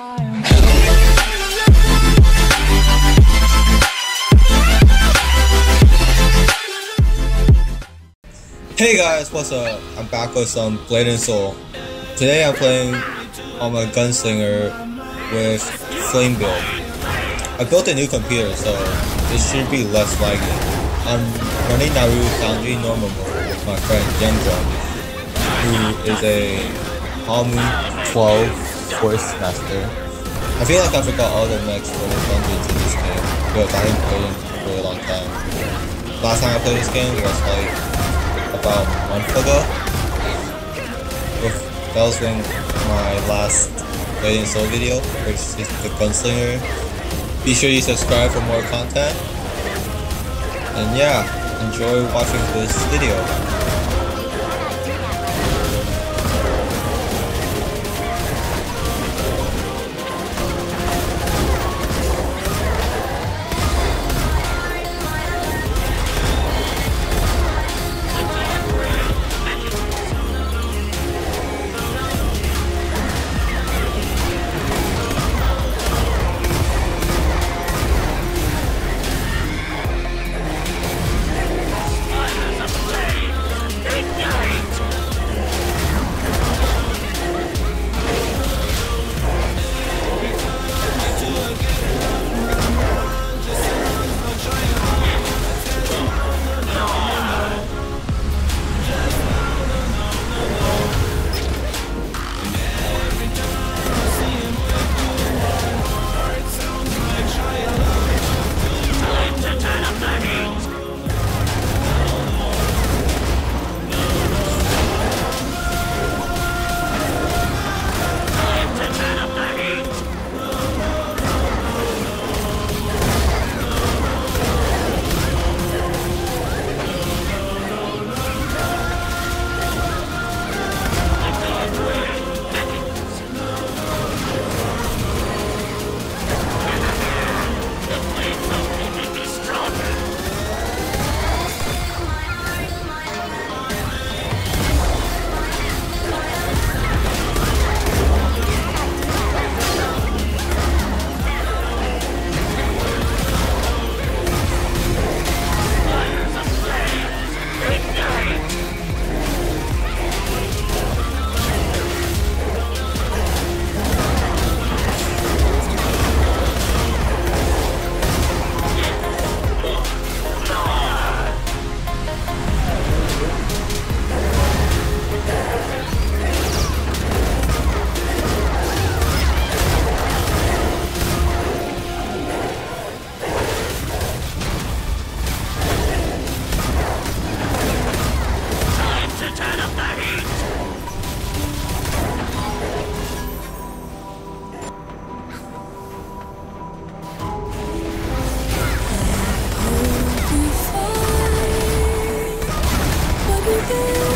Hey guys, what's up? I'm back with some Blade and Soul. Today I'm playing on my gunslinger with Flame build. I built a new computer, so it should be less laggy. I'm running Naryu Foundry normal mode with my friend Youngdrum, who is a Hamu 12 Force Master. I feel like I forgot all the mechs for the in this game, because I haven't played it for a long time. Last time I played this game was like about a month ago. That was when my last Blade Soul video, which is the Gunslinger. Be sure you subscribe for more content. And yeah, enjoy watching this video. Thank you.